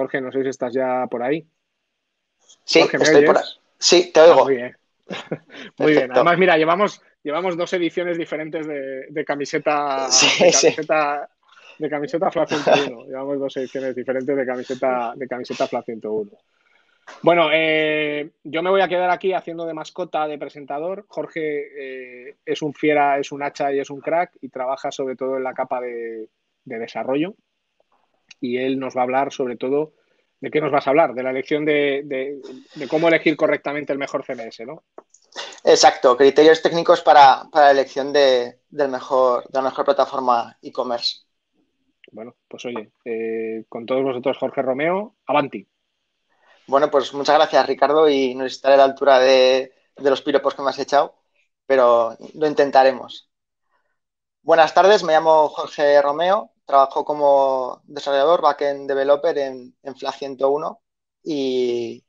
Jorge, no sé si estás ya por ahí. Sí, estoy por ahí. Sí, te oigo. muy bien. muy bien. Además, mira, llevamos, llevamos dos ediciones diferentes de, camiseta. de camiseta, de camiseta Fla 101. Llevamos dos ediciones diferentes de camiseta, de camiseta Fla 101. Bueno, eh, yo me voy a quedar aquí haciendo de mascota de presentador. Jorge eh, es un fiera, es un hacha y es un crack y trabaja sobre todo en la capa de, desarrollo. Y él nos va a hablar sobre todo de qué nos vas a hablar, de la elección de, cómo elegir correctamente el mejor CMS, ¿no? Exacto, criterios técnicos para, la elección de, del mejor, de la mejor plataforma e-commerce. Bueno, pues oye, eh, con todos vosotros, Jorge Romeo, avanti. Bueno, pues muchas gracias, Ricardo, y no estaré a la altura de, los piropos que me has echado, pero lo intentaremos. Buenas tardes, me llamo Jorge Romeo, trabajo como desarrollador, backend developer en, en FLA 101 y,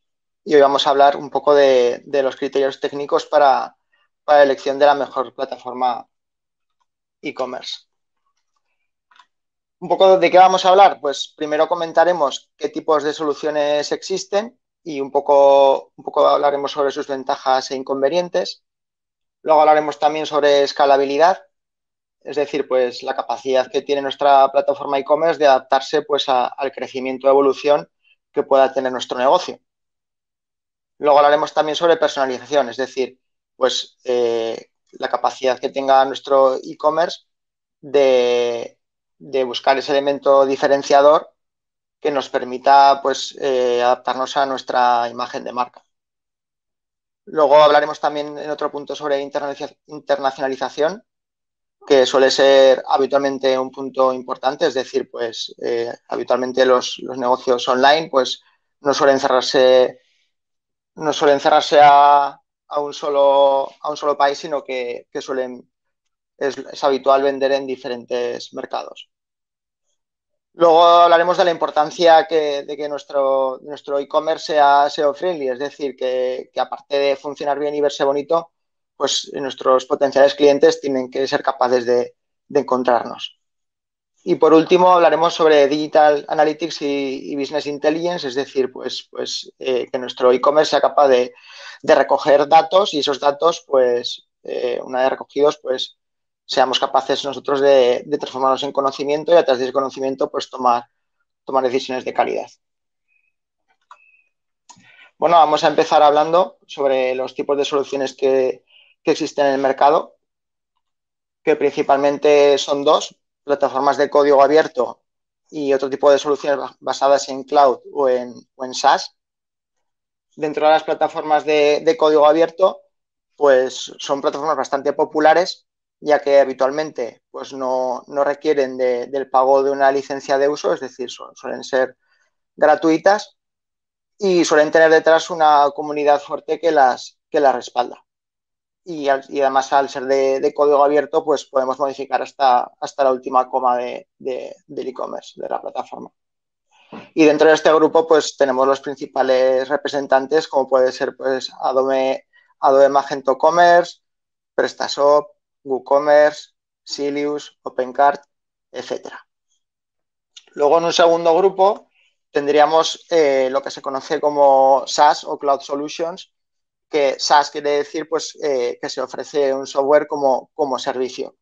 hoy vamos a hablar un poco de, los criterios técnicos para, para, la elección de la mejor plataforma e-commerce. Un poco de qué vamos a hablar. Pues primero comentaremos qué tipos de soluciones existen y un poco, un poco hablaremos sobre sus ventajas e inconvenientes. Luego hablaremos también sobre escalabilidad, es decir, pues la capacidad que tiene nuestra plataforma e-commerce de adaptarse pues al crecimiento de evolución que pueda tener nuestro negocio. Luego hablaremos también sobre personalización, es decir, pues eh, la capacidad que tenga nuestro e-commerce de, buscar ese elemento diferenciador que nos permita pues, eh, adaptarnos a nuestra imagen de marca. Luego hablaremos también en otro punto sobre internacionalización, que suele ser habitualmente un punto importante, es decir, pues eh, habitualmente los, negocios online pues no suelen cerrarse, no suelen cerrarse a, un, solo, a un solo país, sino que, suelen, es habitual vender en diferentes mercados. Luego hablaremos de la importancia de que nuestro, nuestro e-commerce sea SEO-friendly, es decir, que, aparte de funcionar bien y verse bonito, pues nuestros potenciales clientes tienen que ser capaces de, encontrarnos. Y por último hablaremos sobre Digital Analytics y, Business Intelligence, es decir, pues, pues eh, que nuestro e-commerce sea capaz de, recoger datos y esos datos, pues eh, una vez recogidos, pues seamos capaces nosotros de, transformarnos en conocimiento y a través de ese conocimiento pues tomar decisiones de calidad. Bueno, vamos a empezar hablando sobre los tipos de soluciones que, existen en el mercado, que principalmente son dos, plataformas de código abierto y otro tipo de soluciones basadas en cloud o en, SaaS. Dentro de las plataformas de, de, código abierto, pues son plataformas bastante populares ya que habitualmente pues no, requieren del pago de una licencia de uso, es decir, suelen ser gratuitas y suelen tener detrás una comunidad fuerte que las, que las respalda. Y, además al ser de, código abierto, pues podemos modificar hasta, hasta la última coma de, del e-commerce, de la plataforma. Y dentro de este grupo, pues tenemos los principales representantes, como puede ser pues Adobe, Adobe Magento Commerce, PrestaShop, WooCommerce, Silius, OpenCart, etc. Luego, en un segundo grupo, tendríamos eh, lo que se conoce como SaaS o Cloud Solutions, que SaaS quiere decir pues, eh, que se ofrece un software como, como servicio,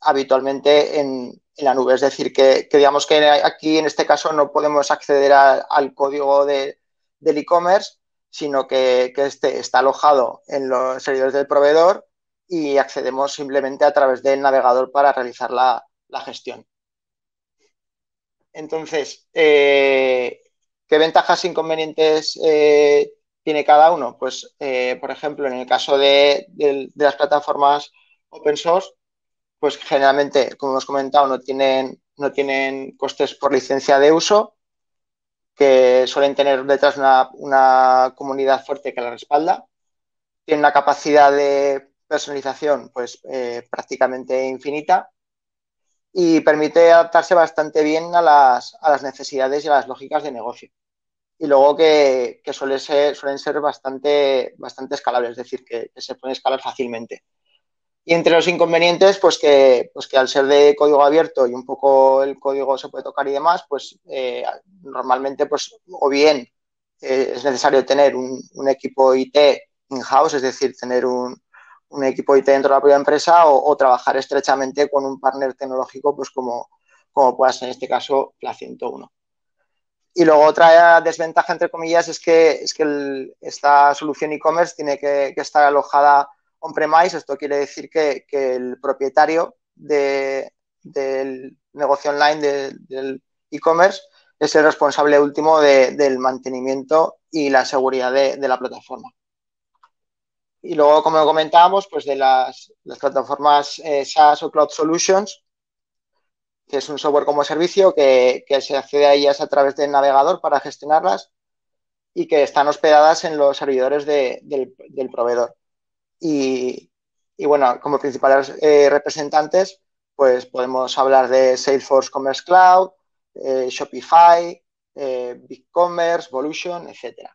habitualmente en, la nube. Es decir, que, digamos que aquí en este caso no podemos acceder al código del e-commerce, sino que, que este está alojado en los servidores del proveedor y accedemos simplemente a través del navegador para realizar la, gestión. Entonces, eh, ¿qué ventajas e inconvenientes eh, tiene cada uno? Pues, eh, por ejemplo, en el caso de, las plataformas open source, pues generalmente, como hemos comentado, no tienen, no tienen costes por licencia de uso, que suelen tener detrás una, una comunidad fuerte que la respalda. Tienen una capacidad de personalización pues eh, prácticamente infinita y permite adaptarse bastante bien a las, necesidades y a las lógicas de negocio. Y luego que, suele ser, suelen ser bastante, bastante escalables, es decir, que, se pueden escalar fácilmente. Y entre los inconvenientes, pues que, pues que al ser de código abierto y un poco el código se puede tocar y demás, pues eh, normalmente, pues o bien eh, es necesario tener un, equipo IT in-house, es decir, tener un, equipo IT dentro de la propia empresa o, trabajar estrechamente con un partner tecnológico, pues como, como pueda ser en este caso la 101. Y luego otra desventaja, entre comillas, es que, es que esta solución e-commerce tiene que, estar alojada on-premise, esto quiere decir que, el propietario del negocio online del e-commerce es el responsable último del mantenimiento y la seguridad de, la plataforma. Y luego, como comentábamos, pues de las, plataformas eh, SaaS o Cloud Solutions, que es un software como servicio que, se accede a ellas a través del navegador para gestionarlas y que están hospedadas en los servidores del proveedor. Y, bueno, como principales eh, representantes, pues podemos hablar de Salesforce Commerce Cloud, eh, Shopify, eh, BigCommerce, Volution, etc.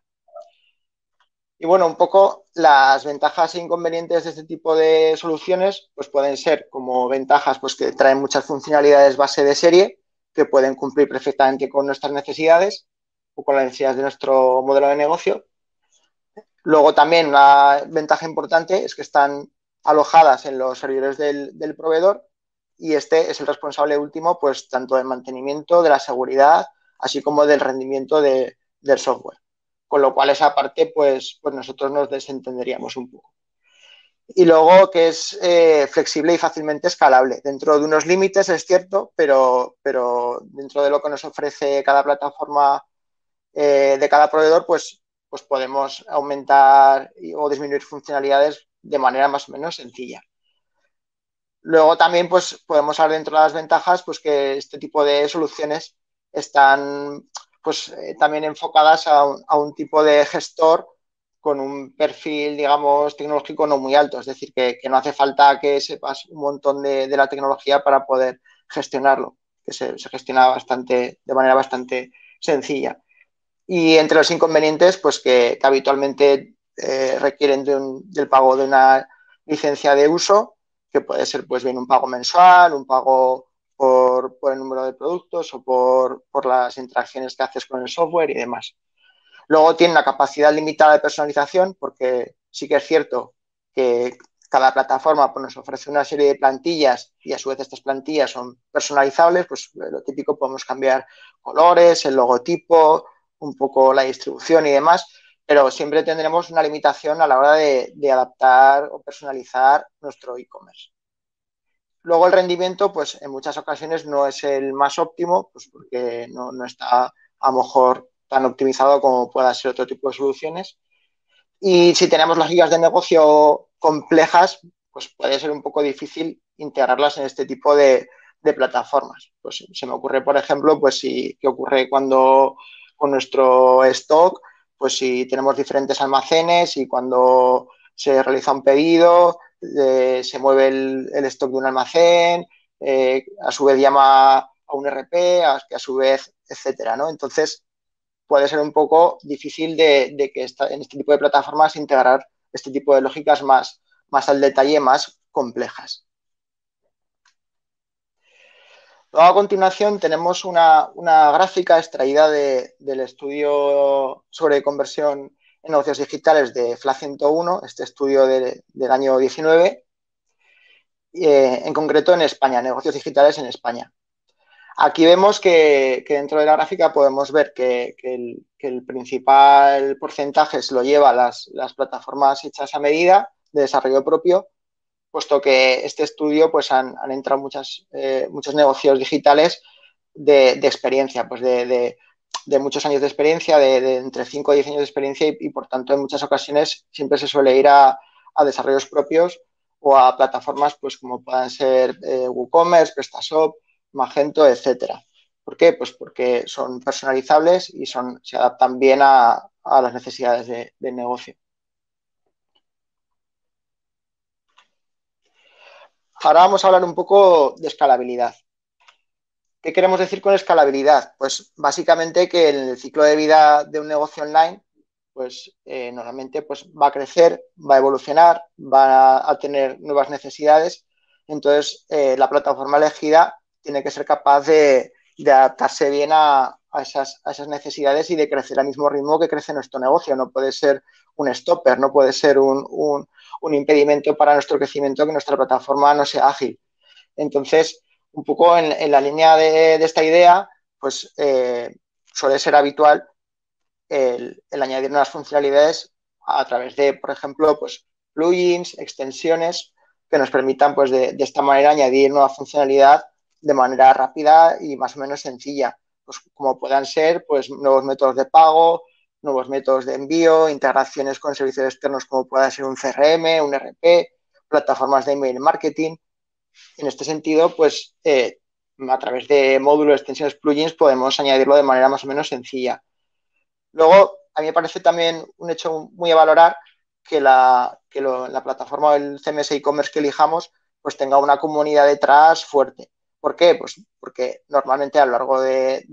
Y bueno, un poco las ventajas e inconvenientes de este tipo de soluciones, pues pueden ser como ventajas, pues que traen muchas funcionalidades base de serie que pueden cumplir perfectamente con nuestras necesidades o con las necesidades de nuestro modelo de negocio. Luego también una ventaja importante es que están alojadas en los servidores del, proveedor y este es el responsable último, pues tanto del mantenimiento, de la seguridad, así como del rendimiento del software. Con lo cual esa parte, pues, pues nosotros nos desentenderíamos un poco. Y luego que es eh, flexible y fácilmente escalable. Dentro de unos límites, es cierto, pero, pero dentro de lo que nos ofrece cada plataforma eh, de cada proveedor, pues pues podemos aumentar o disminuir funcionalidades de manera más o menos sencilla. Luego también pues, podemos hablar dentro de las ventajas pues, que este tipo de soluciones están pues, eh, también enfocadas a un, tipo de gestor con un perfil, digamos, tecnológico no muy alto. Es decir, que, no hace falta que sepas un montón de, la tecnología para poder gestionarlo, que se, se, gestiona bastante, de manera bastante sencilla. Y entre los inconvenientes, pues que, habitualmente eh, requieren del pago de una licencia de uso, que puede ser pues bien un pago mensual, un pago por, el número de productos o por, las interacciones que haces con el software y demás. Luego tiene una capacidad limitada de personalización, porque sí que es cierto que cada plataforma pues, nos ofrece una serie de plantillas y a su vez estas plantillas son personalizables, pues lo típico podemos cambiar colores, el logotipo, un poco la distribución y demás, pero siempre tendremos una limitación a la hora de, adaptar o personalizar nuestro e-commerce. Luego el rendimiento, pues en muchas ocasiones no es el más óptimo, pues porque no, está a lo mejor tan optimizado como pueda ser otro tipo de soluciones. Y si tenemos las guías de negocio complejas, pues puede ser un poco difícil integrarlas en este tipo de, plataformas. Pues se me ocurre, por ejemplo, pues si qué ocurre cuando con nuestro stock, pues si tenemos diferentes almacenes y cuando se realiza un pedido, eh, se mueve el, stock de un almacén, eh, a su vez llama a un RP, a, a su vez, etcétera, ¿no? Entonces, puede ser un poco difícil de, que en este tipo de plataformas integrar este tipo de lógicas más, más al detalle, más complejas. Luego, a continuación, tenemos una, gráfica extraída del estudio sobre conversión en negocios digitales de FLA 101, este estudio del año 19, eh, en concreto en España, negocios digitales en España. Aquí vemos que, dentro de la gráfica podemos ver que, el, principal porcentaje se lo lleva las, plataformas hechas a medida de desarrollo propio puesto que este estudio pues han, entrado eh, muchos negocios digitales de, experiencia, pues de, muchos años de experiencia, de, entre 5 y 10 años de experiencia y, por tanto en muchas ocasiones siempre se suele ir a, desarrollos propios o a plataformas pues como puedan ser eh, WooCommerce, PrestaShop, Magento, etcétera. ¿Por qué? Pues porque son personalizables y son, se adaptan bien a, las necesidades del negocio. Ahora vamos a hablar un poco de escalabilidad. ¿Qué queremos decir con escalabilidad? Pues básicamente que en el ciclo de vida de un negocio online, pues eh, normalmente pues, va a crecer, va a evolucionar, va a tener nuevas necesidades. Entonces, eh, la plataforma elegida tiene que ser capaz de, adaptarse bien a, esas, necesidades y de crecer al mismo ritmo que crece nuestro negocio. No puede ser un stopper, no puede ser un, impedimento para nuestro crecimiento que nuestra plataforma no sea ágil. Entonces, un poco en, la línea de, esta idea, pues eh, suele ser habitual el, añadir nuevas funcionalidades a través de, por ejemplo, pues plugins, extensiones que nos permitan, pues, de, esta manera añadir nueva funcionalidad de manera rápida y más o menos sencilla. Pues, como puedan ser, pues, nuevos métodos de pago, nuevos métodos de envío, integraciones con servicios externos como pueda ser un CRM, un RP, plataformas de email marketing. En este sentido, pues, eh, a través de módulos, extensiones, plugins, podemos añadirlo de manera más o menos sencilla. Luego, a mí me parece también un hecho muy a valorar que la, que la plataforma del CMS e-commerce que elijamos pues tenga una comunidad detrás fuerte. ¿Por qué? Pues porque normalmente a lo largo de,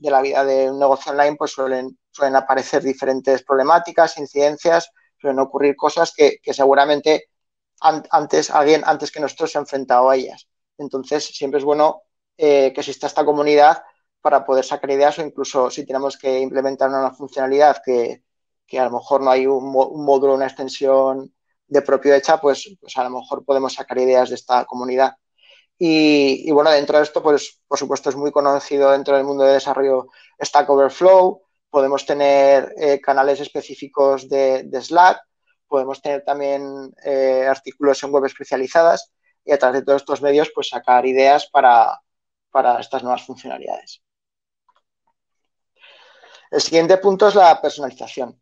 la vida de un negocio online pues suelen, suelen aparecer diferentes problemáticas, incidencias, suelen ocurrir cosas que, seguramente antes, alguien antes que nosotros se ha enfrentado a ellas. Entonces, siempre es bueno eh, que exista esta comunidad para poder sacar ideas o incluso si tenemos que implementar una funcionalidad que, a lo mejor no hay un, módulo, una extensión de propio hecha, pues, pues a lo mejor podemos sacar ideas de esta comunidad. Y, bueno, dentro de esto, pues por supuesto es muy conocido dentro del mundo de desarrollo Stack Overflow, podemos tener eh, canales específicos de, Slack, podemos tener también eh, artículos en web especializadas y a través de todos estos medios, pues sacar ideas para, para estas nuevas funcionalidades. El siguiente punto es la personalización,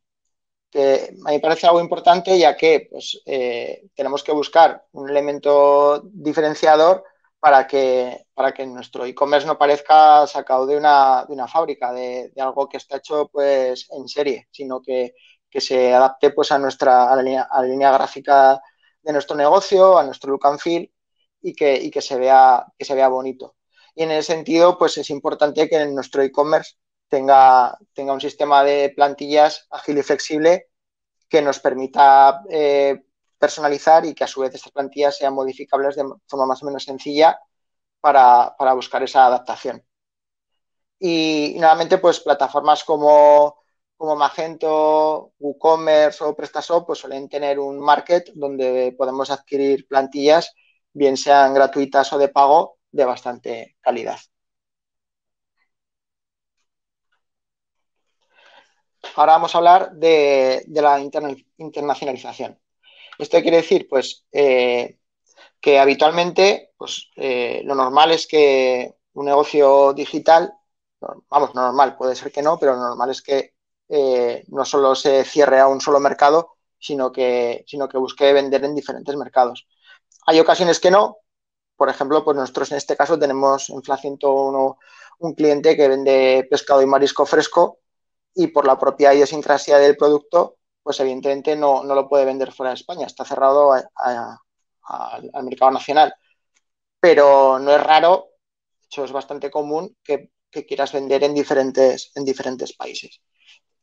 que a mí me parece algo importante ya que pues, eh, tenemos que buscar un elemento diferenciador para que, para que nuestro e-commerce no parezca sacado de una, de una fábrica, de, algo que está hecho pues, en serie, sino que, se adapte pues, a, nuestra, a la, línea, gráfica de nuestro negocio, a nuestro look and feel y que, y que, se, vea, que se vea bonito. Y en ese sentido, pues es importante que en nuestro e-commerce tenga, tenga un sistema de plantillas ágil y flexible que nos permita eh, personalizar y que a su vez estas plantillas sean modificables de forma más o menos sencilla para, buscar esa adaptación. Y, nuevamente, pues plataformas como, como Magento, WooCommerce o PrestaShop pues suelen tener un market donde podemos adquirir plantillas, bien sean gratuitas o de pago, de bastante calidad. Ahora vamos a hablar de, la internacionalización. Esto quiere decir, pues, eh, que habitualmente, pues, eh, lo normal es que un negocio digital, vamos, normal, puede ser que no, pero lo normal es que eh, no solo se cierre a un solo mercado, sino que, sino que busque vender en diferentes mercados. Hay ocasiones que no. Por ejemplo, pues nosotros en este caso tenemos en Fla 101 un cliente que vende pescado y marisco fresco y por la propia idiosincrasia del producto, pues evidentemente no, lo puede vender fuera de España, está cerrado al mercado nacional. Pero no es raro, de hecho es bastante común que, quieras vender en diferentes, en diferentes países.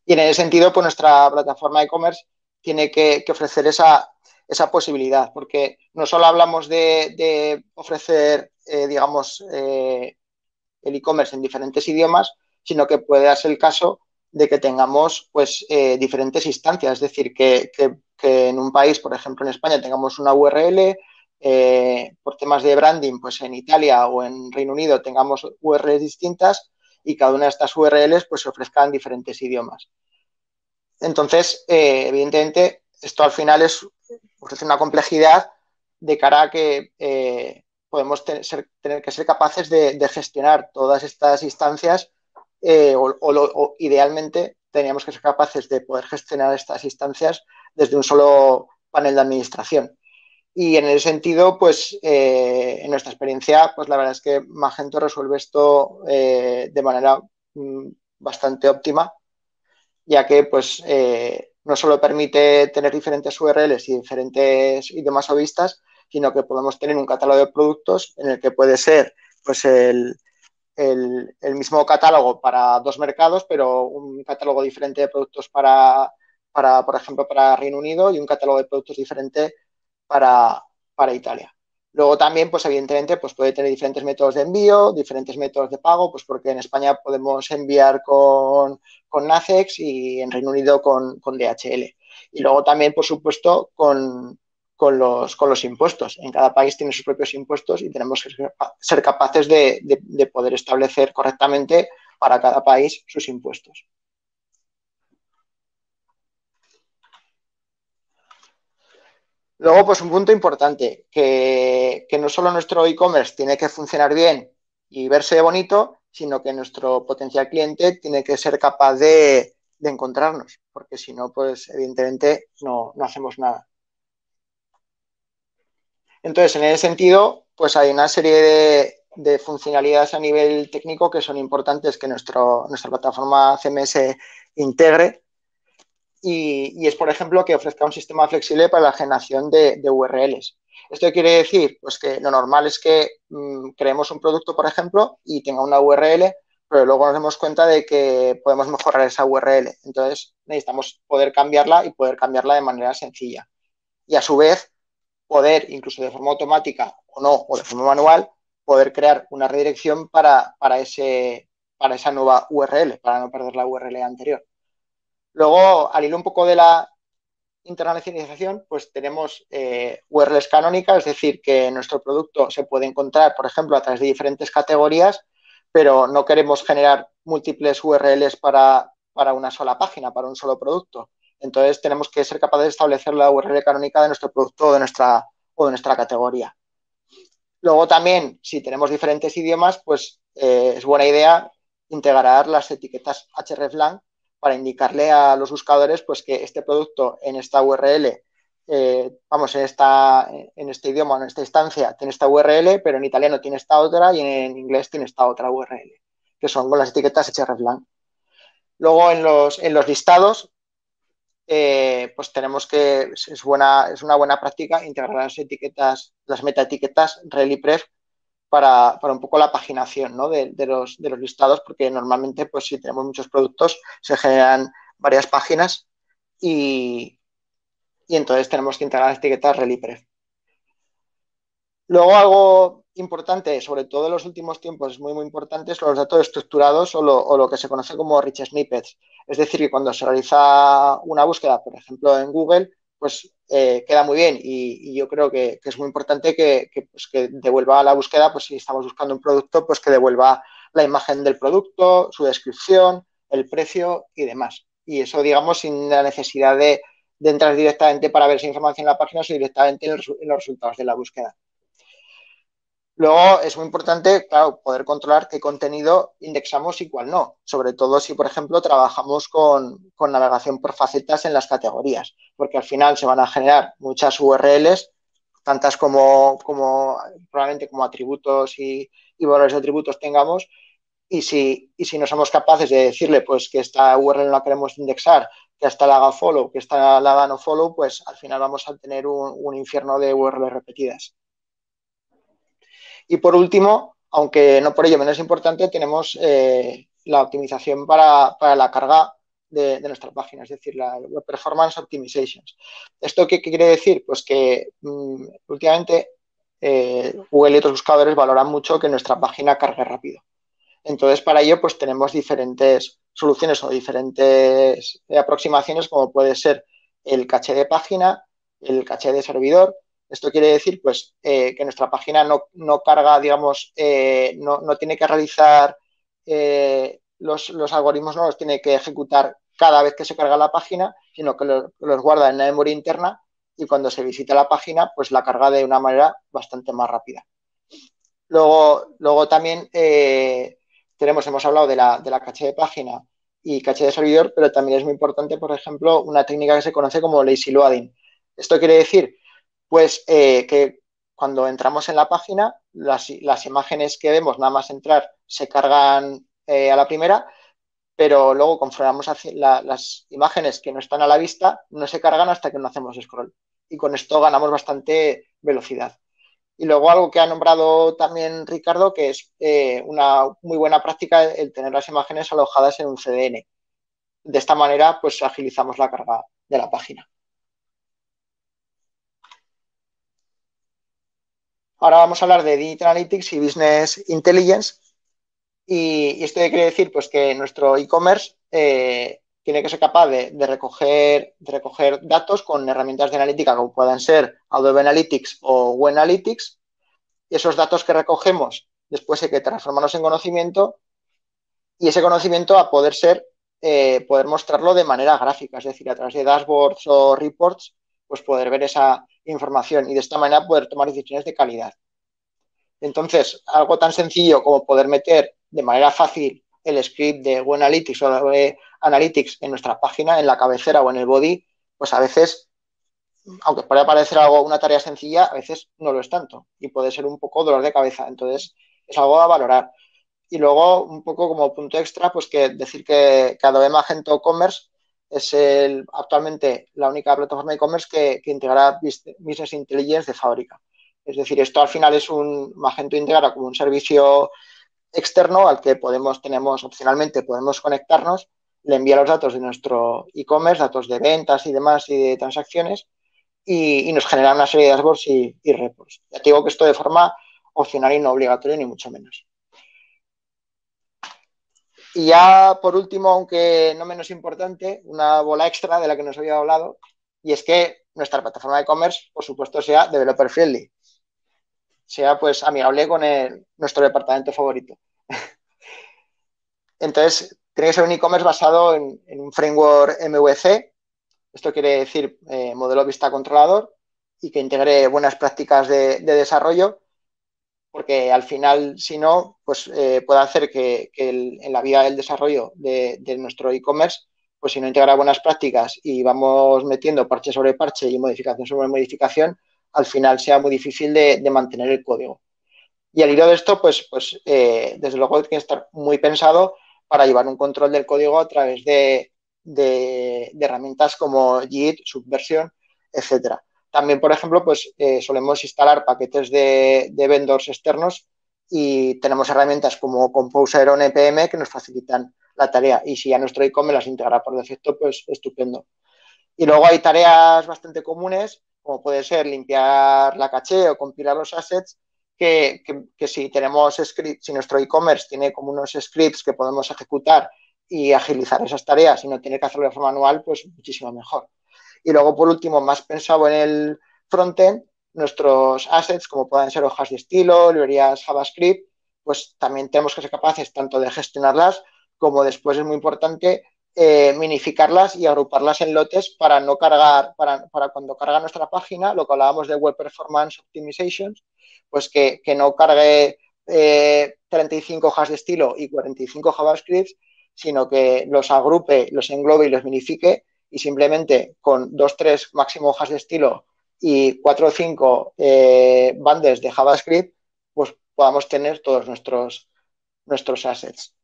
Y en ese sentido, pues nuestra plataforma e-commerce tiene que, ofrecer esa, posibilidad, porque no solo hablamos de, ofrecer, eh, digamos, eh, el e-commerce en diferentes idiomas, sino que puede ser el caso de que tengamos pues eh, diferentes instancias, es decir, que, en un país, por ejemplo en España, tengamos una URL, por temas de branding, pues en Italia o en Reino Unido tengamos URLs distintas y cada una de estas URLs pues se ofrezcan diferentes idiomas. Entonces, eh, evidentemente, esto al final es ofrece una complejidad de cara a que podemos tener que ser capaces de gestionar todas estas instancias eh, o, idealmente teníamos que ser capaces de poder gestionar estas instancias desde un solo panel de administración. Y en ese sentido, pues eh, en nuestra experiencia, pues la verdad es que Magento resuelve esto eh, de manera mm, bastante óptima, ya que pues no solo permite tener diferentes URLs y diferentes idiomas o vistas, sino que podemos tener un catálogo de productos en el que puede ser pues el, el, mismo catálogo para dos mercados, pero un catálogo diferente de productos para, para, por ejemplo, para Reino Unido y un catálogo de productos diferente para, para Italia. Luego también, pues evidentemente, pues puede tener diferentes métodos de envío, diferentes métodos de pago, pues porque en España podemos enviar con, con NACEX y en Reino Unido con, DHL. Y luego también, por supuesto, con, los, con los impuestos. En cada país tiene sus propios impuestos y tenemos que ser capaces de, de poder establecer correctamente para cada país sus impuestos. Luego, pues un punto importante, que, no solo nuestro e-commerce tiene que funcionar bien y verse bonito, sino que nuestro potencial cliente tiene que ser capaz de, encontrarnos, porque si no, pues evidentemente no, hacemos nada. Entonces, en ese sentido, pues hay una serie de, funcionalidades a nivel técnico que son importantes que nuestro, nuestra plataforma CMS integre y, es, por ejemplo, que ofrezca un sistema flexible para la generación de, URLs. ¿Esto quiere decir? Pues que lo normal es que mm, creemos un producto, por ejemplo, y tenga una URL, pero luego nos damos cuenta de que podemos mejorar esa URL. Entonces, necesitamos poder cambiarla y poder cambiarla de manera sencilla. Y a su vez, poder, incluso de forma automática o no, o de forma manual, poder crear una redirección para, para, ese, para esa nueva URL, para no perder la URL anterior. Luego, al hilo un poco de la internacionalización, pues tenemos eh, URLs canónicas, es decir, que nuestro producto se puede encontrar, por ejemplo, a través de diferentes categorías, pero no queremos generar múltiples URLs para, una sola página, para un solo producto. Entonces, tenemos que ser capaces de establecer la URL canónica de nuestro producto o de nuestra, o de nuestra categoría. Luego también, si tenemos diferentes idiomas, pues eh, es buena idea integrar las etiquetas hreflang para indicarle a los buscadores pues, que este producto en esta URL, eh, vamos, en, esta, en este idioma, en esta instancia, tiene esta URL, pero en italiano tiene esta otra y en inglés tiene esta otra URL, que son con las etiquetas hreflang. Luego en los, en los listados, eh, pues tenemos que, es, buena, es una buena práctica integrar las etiquetas, las metaetiquetas ReliPref para, un poco la paginación de, los, listados, porque normalmente, pues si tenemos muchos productos, se generan varias páginas y, entonces tenemos que integrar las etiquetas ReliPref. Luego algo importante, sobre todo en los últimos tiempos, es muy, muy importante, son los datos estructurados o lo, que se conoce como rich snippets. Es decir, que cuando se realiza una búsqueda, por ejemplo, en Google, pues eh, queda muy bien y, yo creo que, es muy importante pues, que, devuelva la búsqueda, pues si estamos buscando un producto, pues que devuelva la imagen del producto, su descripción, el precio y demás. Y eso, digamos, sin la necesidad de, entrar directamente para ver esa información en la página, sino directamente en los resultados de la búsqueda. Luego es muy importante, claro, poder controlar qué contenido indexamos y cuál no, sobre todo si, por ejemplo, trabajamos con, navegación por facetas en las categorías, porque al final se van a generar muchas URLs, tantas como, como probablemente como atributos y, valores de atributos tengamos, y si, y si no somos capaces de decirle pues que esta URL no la queremos indexar, que esta la haga follow, que esta la haga no follow, pues al final vamos a tener un, un infierno de URLs repetidas. Y por último, aunque no por ello menos importante, tenemos eh, la optimización para, la carga de, nuestra página, es decir, la Web Performance Optimizations. ¿Esto qué, quiere decir? Pues que mm, últimamente eh, Google y otros buscadores valoran mucho que nuestra página cargue rápido. Entonces, para ello, pues tenemos diferentes soluciones o diferentes aproximaciones, como puede ser el caché de página, el caché de servidor, esto quiere decir pues, eh, que nuestra página no, carga, digamos, eh, no, tiene que realizar eh, los, algoritmos, no los tiene que ejecutar cada vez que se carga la página, sino que los, guarda en la memoria interna y cuando se visita la página, pues la carga de una manera bastante más rápida. Luego, luego también tenemos, hemos hablado de la, de la caché de página y caché de servidor, pero también es muy importante, por ejemplo, una técnica que se conoce como lazy loading. Esto quiere decir pues eh, que cuando entramos en la página, las, imágenes que vemos nada más entrar se cargan eh, a la primera, pero luego conforme las imágenes que no están a la vista no se cargan hasta que no hacemos scroll. Y con esto ganamos bastante velocidad. Y luego algo que ha nombrado también Ricardo, que es eh, una muy buena práctica el tener las imágenes alojadas en un CDN. De esta manera, pues agilizamos la carga, de la página. Ahora vamos a hablar de Digital Analytics y Business Intelligence. Y, esto quiere decir pues, que nuestro e-commerce eh, tiene que ser capaz de, recoger, datos con herramientas de analítica como puedan ser Adobe Analytics o Web Analytics. Y esos datos que recogemos después hay que transformarlos en conocimiento y ese conocimiento a poder ser, eh, poder mostrarlo de manera gráfica, es decir, a través de dashboards o reports, pues poder ver esa información y de esta manera poder tomar decisiones de calidad. Entonces, algo tan sencillo como poder meter de manera fácil el script de Web Analytics o de Analytics en nuestra página, en la cabecera o en el body, pues a veces, aunque pueda parecer algo, una tarea sencilla, a veces no lo es tanto y puede ser un poco dolor de cabeza. Entonces, es algo a valorar. Y luego, un poco como punto extra, pues que decir que, que Adobe Magento Commerce es el, actualmente la única plataforma de e-commerce que, que integrará Business Intelligence de fábrica. Es decir, esto al final es un Magento integra como un servicio externo al que podemos, tenemos opcionalmente, podemos conectarnos, le envía los datos de nuestro e-commerce, datos de ventas y demás y de transacciones y, nos genera una serie de dashboards y, y reports. Ya te digo que esto de forma opcional y no obligatoria, ni mucho menos. Y ya por último, aunque no menos importante, una bola extra de la que nos había hablado, y es que nuestra plataforma de e-commerce, por supuesto, sea developer friendly, sea pues amigable con nuestro departamento favorito. Entonces, tiene que ser un e-commerce basado en, un framework MVC, esto quiere decir eh, modelo vista controlador, y que integre buenas prácticas de desarrollo porque al final, si no, pues eh, puede hacer que, en la vida del desarrollo de, nuestro e-commerce, pues si no integra buenas prácticas y vamos metiendo parche sobre parche y modificación sobre modificación, al final sea muy difícil de, mantener el código. Y al hilo de esto, pues, pues eh, desde luego tiene que estar muy pensado para llevar un control del código a través de, herramientas como Git, Subversion, etcétera. También, por ejemplo, pues eh, solemos instalar paquetes de, vendors externos y tenemos herramientas como Composer o NPM que nos facilitan la tarea. Y si ya nuestro e-commerce las integra por defecto, pues estupendo. Y luego hay tareas bastante comunes, como puede ser limpiar la caché o compilar los assets, que, si tenemos script, si nuestro e-commerce tiene como unos scripts que podemos ejecutar y agilizar esas tareas y no tiene que hacerlo de forma manual, pues muchísimo mejor. Y luego, por último, más pensado en el frontend, nuestros assets, como pueden ser hojas de estilo, librerías JavaScript, pues también tenemos que ser capaces tanto de gestionarlas como después es muy importante eh, minificarlas y agruparlas en lotes para no cargar, para, cuando carga nuestra página, lo que hablábamos de Web Performance Optimization, pues que, no cargue 35 eh, hojas de estilo y 45 JavaScript, sino que los agrupe, los englobe y los minifique y simplemente con dos, tres máximo hojas de estilo y cuatro o cinco eh, de JavaScript, pues podamos tener todos nuestros, nuestros assets.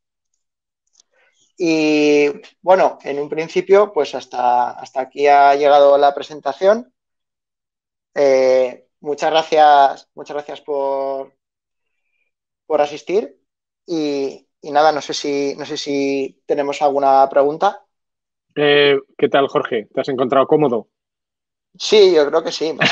Y bueno, en un principio, pues hasta, hasta aquí ha llegado la presentación. Eh, muchas gracias, muchas gracias por, por asistir. Y, y, nada, no sé si, no sé si tenemos alguna pregunta. Eh, ¿Qué tal, Jorge? ¿Te has encontrado cómodo? Sí, yo creo que sí.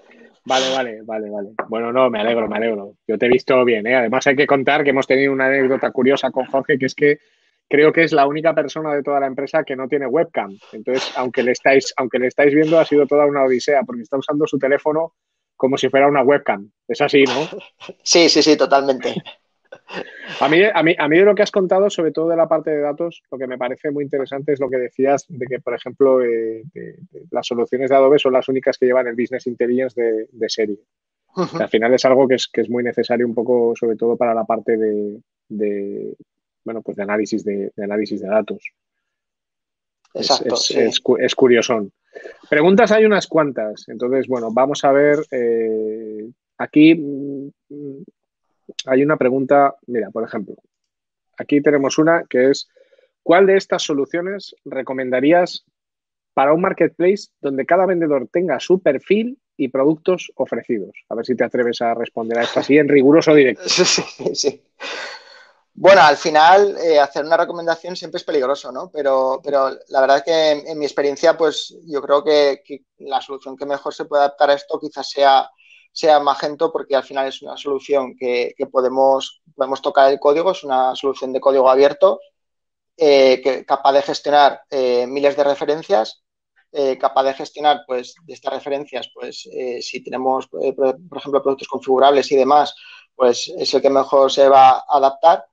vale, vale, vale, vale. Bueno, no, me alegro, me alegro. Yo te he visto bien, ¿eh? Además hay que contar que hemos tenido una anécdota curiosa con Jorge, que es que creo que es la única persona de toda la empresa que no tiene webcam. Entonces, aunque le estáis, aunque le estáis viendo, ha sido toda una odisea, porque está usando su teléfono como si fuera una webcam. Es así, ¿no? Sí, sí, sí, totalmente. A mí, a, mí, a mí de lo que has contado, sobre todo de la parte de datos, lo que me parece muy interesante es lo que decías de que, por ejemplo, eh, las soluciones de Adobe son las únicas que llevan el Business Intelligence de, serie. Al final es algo que es, que es muy necesario un poco, sobre todo para la parte de, bueno, pues de análisis de, análisis de datos. Exacto. Es, es, curiosón. Preguntas hay unas cuantas. Entonces, bueno, vamos a ver. Eh, aquí mm, hay una pregunta, mira, por ejemplo, aquí tenemos una que es, ¿cuál de estas soluciones recomendarías para un marketplace donde cada vendedor tenga su perfil y productos ofrecidos? A ver si te atreves a responder a esto así en riguroso directo. Sí, sí, sí. Bueno, al final eh, hacer una recomendación siempre es peligroso, ¿no? Pero, pero la verdad es que en, mi experiencia, pues yo creo que, la solución que mejor se puede adaptar a esto quizás sea, sea Magento, porque al final es una solución que, podemos, podemos tocar el código, es una solución de código abierto, eh, que, capaz de gestionar eh, miles de referencias, capaz de gestionar, pues, de estas referencias, pues, si tenemos, por ejemplo, productos configurables y demás, pues es el que mejor se va a adaptar.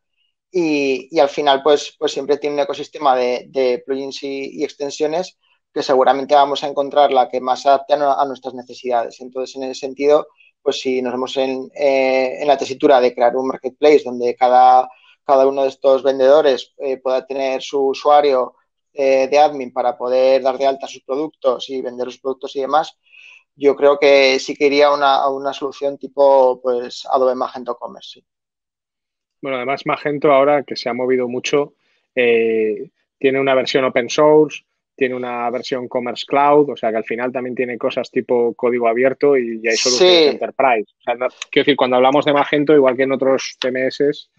Y, al final pues, pues siempre tiene un ecosistema de, plugins y, extensiones que seguramente vamos a encontrar la que más adapte a, nuestras necesidades. Entonces, en ese sentido, pues si nos vemos en, eh, la tesitura de crear un marketplace donde cada, cada uno de estos vendedores eh, pueda tener su usuario eh, de admin para poder dar de alta sus productos y vender los productos y demás, yo creo que sí que iría a una, solución tipo pues Adobe Magento Commerce. Bueno, además Magento ahora que se ha movido mucho, tiene una versión open source, tiene una versión Commerce Cloud, o sea que al final también tiene cosas tipo código abierto y ya hay soluciones enterprise. O sea, quiero decir, cuando hablamos de Magento, igual que en otros CMS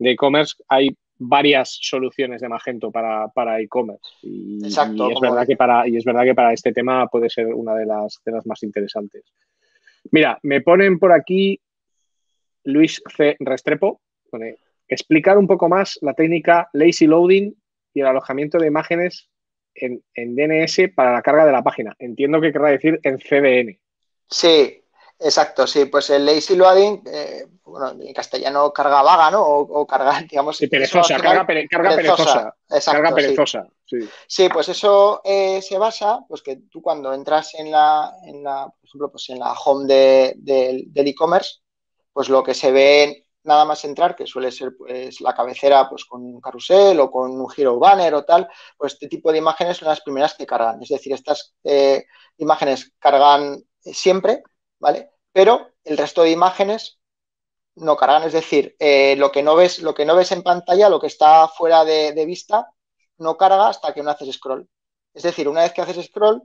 de e-commerce, hay varias soluciones de Magento para, e-commerce. Y, Exacto. es verdad que para, y es verdad que para este tema puede ser una de las, de las más interesantes. Mira, me ponen por aquí Luis C. Restrepo, explicar un poco más la técnica lazy loading y el alojamiento de imágenes en, DNS para la carga de la página. Entiendo que querrá decir en CDN. Sí, exacto, sí. Pues el lazy loading, eh, bueno, en castellano carga vaga, ¿no? O, carga, digamos. Sí, perezosa, carga, perezosa. carga perezosa. Sí. pues eso eh, se basa, pues que tú cuando entras en la, en la por ejemplo, pues en la home del e-commerce, pues lo que se ve nada más entrar, que suele ser pues, la cabecera pues, con un carrusel o con un giro banner o tal, pues este tipo de imágenes son las primeras que cargan. Es decir, estas eh, imágenes cargan siempre, ¿vale? Pero el resto de imágenes no cargan. Es decir, eh, lo, que no ves, lo que no ves en pantalla, lo que está fuera de, de vista, no carga hasta que no haces scroll. Es decir, una vez que haces scroll,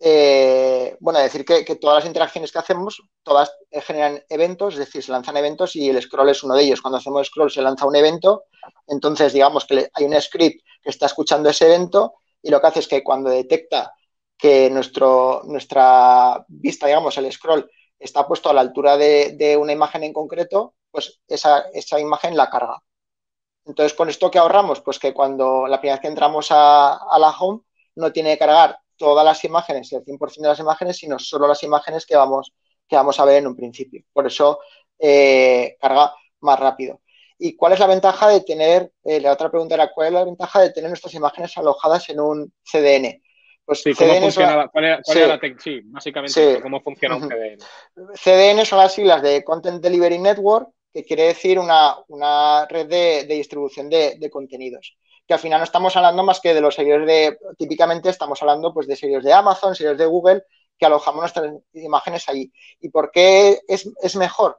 eh, bueno, decir que, todas las interacciones que hacemos, todas eh, generan eventos, es decir, se lanzan eventos y el scroll es uno de ellos. Cuando hacemos scroll se lanza un evento, entonces digamos que hay un script que está escuchando ese evento y lo que hace es que cuando detecta que nuestro, nuestra vista, digamos, el scroll está puesto a la altura de, una imagen en concreto, pues esa, esa, imagen la carga. Entonces, con esto que ahorramos, pues que cuando la primera vez que entramos a, a la home no tiene que cargar todas las imágenes, el 100% de las imágenes, sino solo las imágenes que vamos, que vamos a ver en un principio. Por eso eh, carga más rápido. ¿Y cuál es la ventaja de tener, eh, la otra pregunta era, cuál es la ventaja de tener nuestras imágenes alojadas en un CDN? Pues sí, ¿cómo funciona, ¿cuál, es, la sí, básicamente cómo funciona un CDN. CDN son las siglas de Content Delivery Network, que quiere decir una, red de, distribución de, de contenidos que al final no estamos hablando más que de los servidores de, típicamente estamos hablando pues de servidores de Amazon, servidores de Google, que alojamos nuestras imágenes allí. ¿Y por qué es, mejor?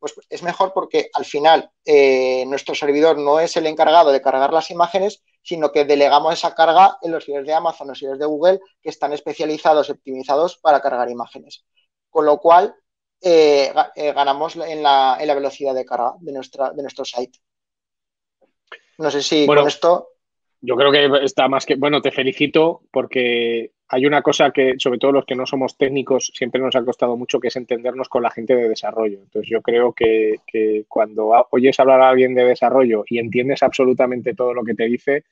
Pues es mejor porque al final eh, nuestro servidor no es el encargado de cargar las imágenes, sino que delegamos esa carga en los servidores de Amazon, los servidores de Google, que están especializados, optimizados para cargar imágenes. Con lo cual, eh, eh, ganamos en la, velocidad de carga de, de nuestro site. No sé si con esto. Yo creo que está más que. Bueno, te felicito porque hay una cosa que, sobre todo los que no somos técnicos, siempre nos ha costado mucho, que es entendernos con la gente de desarrollo. Entonces, yo creo que, cuando oyes hablar a alguien de desarrollo y entiendes absolutamente todo lo que te dice,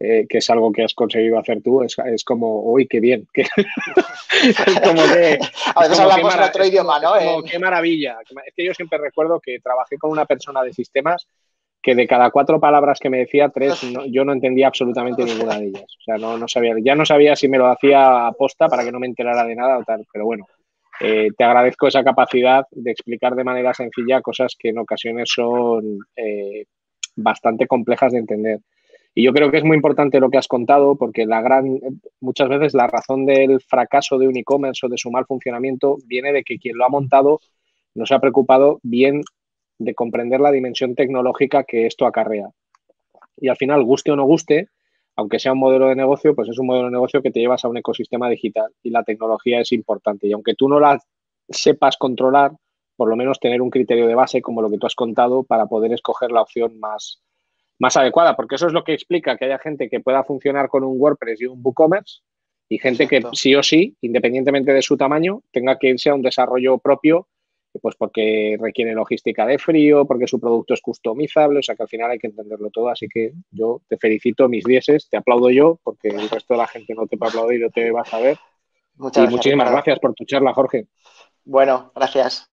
eh, que es algo que has conseguido hacer tú, es, como, uy, qué bien. como que, a veces hablamos en otro idioma, ¿no? qué maravilla. Es que yo siempre recuerdo que trabajé con una persona de sistemas que de cada cuatro palabras que me decía, tres, yo no entendía absolutamente ninguna de ellas. O sea, no, no sabía, ya no sabía si me lo hacía aposta para que no me enterara de nada o tal, pero bueno, eh, te agradezco esa capacidad de explicar de manera sencilla cosas que en ocasiones son eh, bastante complejas de entender. Y yo creo que es muy importante lo que has contado porque la gran, muchas veces la razón del fracaso de un e-commerce o de su mal funcionamiento viene de que quien lo ha montado no se ha preocupado bien de comprender la dimensión tecnológica que esto acarrea. Y al final, guste o no guste, aunque sea un modelo de negocio, pues es un modelo de negocio que te llevas a un ecosistema digital y la tecnología es importante. Y aunque tú no la sepas controlar, por lo menos tener un criterio de base como lo que tú has contado para poder escoger la opción más, más adecuada, porque eso es lo que explica que haya gente que pueda funcionar con un WordPress y un WooCommerce y gente que sí o sí, independientemente de su tamaño, tenga que irse a un desarrollo propio, pues porque requiere logística de frío, porque su producto es customizable, o sea que al final hay que entenderlo todo. Así que yo te felicito, mis dieces, te aplaudo yo, porque el resto de la gente no te va a aplaudir o te va a saber. Muchas y muchísimas gracias por tu charla, Jorge. Bueno, gracias.